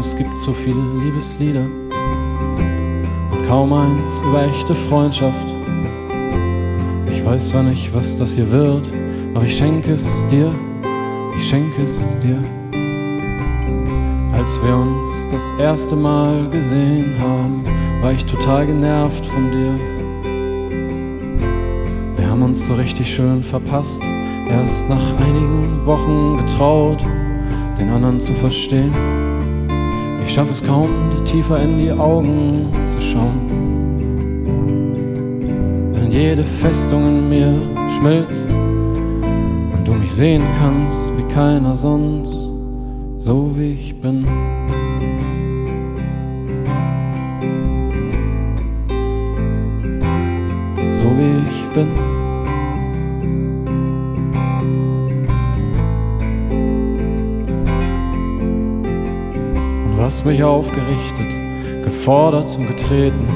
es gibt so viele Liebeslieder und kaum eins über echte Freundschaft. Ich weiß zwar nicht, was das hier wird, aber ich schenke es dir, ich schenke es dir. Als wir uns das erste Mal gesehen haben, war ich total genervt von dir. Wir haben uns so richtig schön verpasst, erst nach einigen Wochen getraut, den anderen zu verstehen. Ich schaffe es kaum, dir tiefer in die Augen zu schauen. Wenn jede Festung in mir schmilzt und du mich sehen kannst wie keiner sonst so wie ich bin. So wie ich bin. Hast mich aufgerichtet, gefordert und getreten,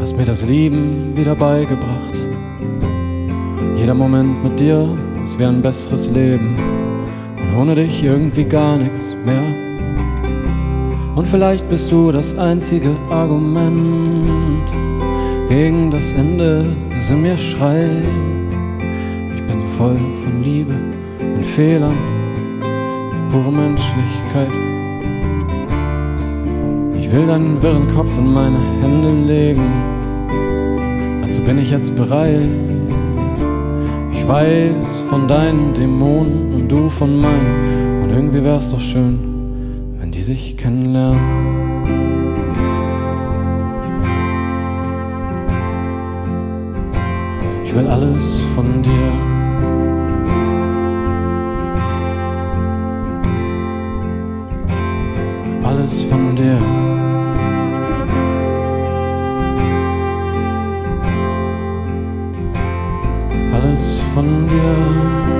hast mir das Lieben wieder beigebracht. Jeder Moment mit dir, es wäre ein besseres Leben ohne dich irgendwie gar nichts mehr. Und vielleicht bist du das einzige Argument gegen das Ende, das in mir schreit. Ich bin voll von Liebe und Fehlern, pure Menschlichkeit. Ich will deinen wirren Kopf in meine Hände legen, also bin ich jetzt bereit ich weiß von deinen Dämonen und du von meinen. Und irgendwie wär's doch schön, wenn die sich kennenlernen. Ich will alles von dir. Alles von dir. Von dir.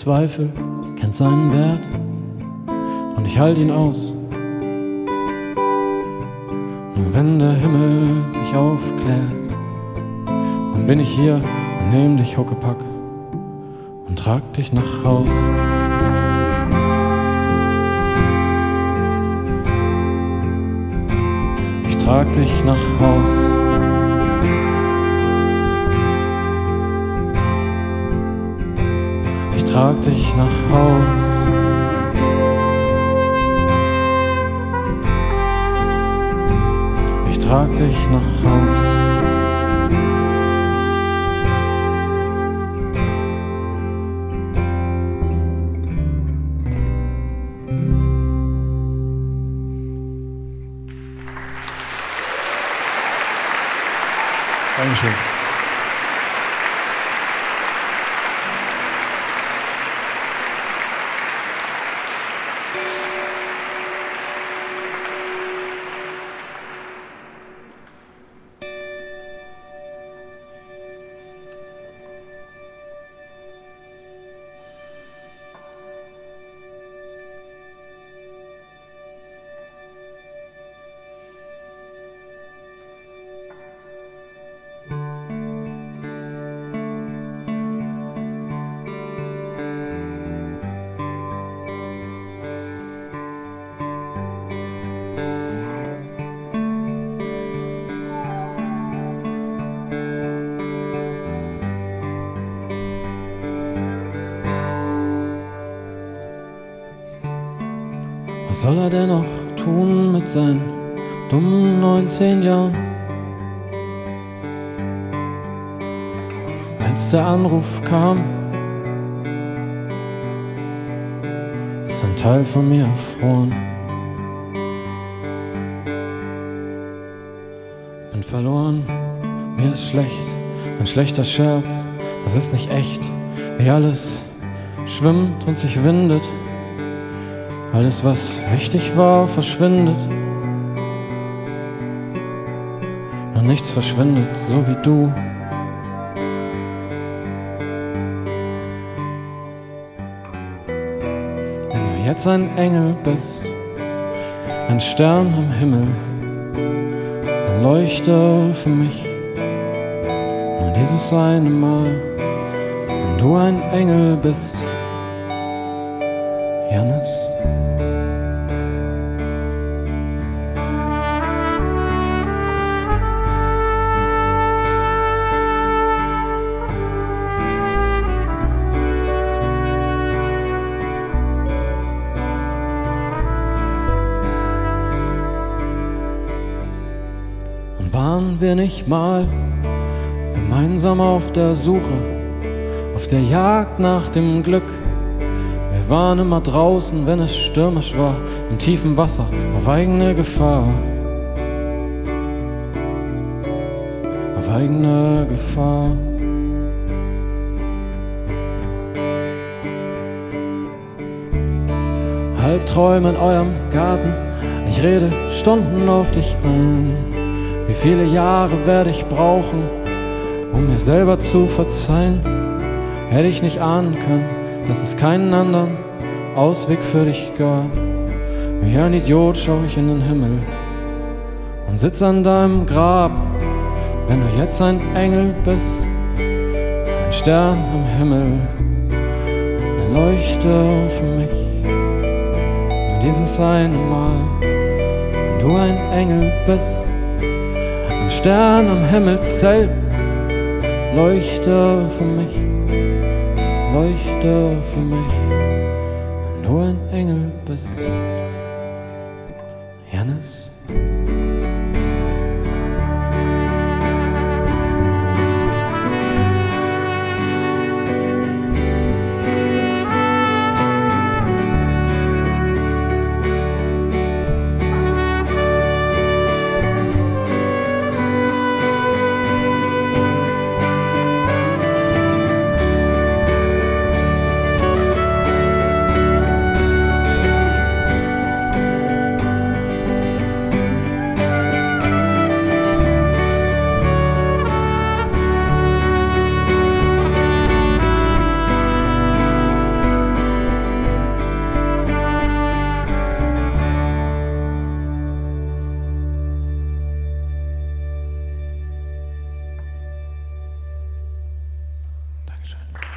Zweifel kennt seinen Wert und ich halte ihn aus. Nur wenn der Himmel sich aufklärt, dann bin ich hier und nehm dich Huckepack und trag dich nach Haus. Ich trag dich nach Haus. Trag dich nach Haus. Ich trag dich nach Haus. Dankeschön. Was soll er denn noch tun mit seinen dummen 19 Jahren? Als der Anruf kam, ist ein Teil von mir erfroren. Bin verloren, mir ist schlecht, ein schlechter Scherz, das ist nicht echt, wie alles schwimmt und sich windet. Alles, was wichtig war, verschwindet. Noch nichts verschwindet, so wie du. Wenn du jetzt ein Engel bist, ein Stern am Himmel, dann leuchte für mich nur dieses eine Mal, wenn du ein Engel bist, wir nicht mal gemeinsam auf der Suche, auf der Jagd nach dem Glück? Wir waren immer draußen, wenn es stürmisch war, im tiefen Wasser, auf eigene Gefahr. Auf eigene Gefahr. Halbträume in eurem Garten, ich rede Stunden auf dich ein. Wie viele Jahre werde ich brauchen, um mir selber zu verzeihen? Hätte ich nicht ahnen können, dass es keinen anderen Ausweg für dich gab. Wie ein Idiot schaue ich in den Himmel und sitz an deinem Grab. Wenn du jetzt ein Engel bist, ein Stern am Himmel, dann leuchte auf mich. Dieses eine Mal, wenn du ein Engel bist, ein Stern am Himmelszelt, leuchte für mich, leuchte für mich, wenn du ein Engel bist. Janis? Dankeschön.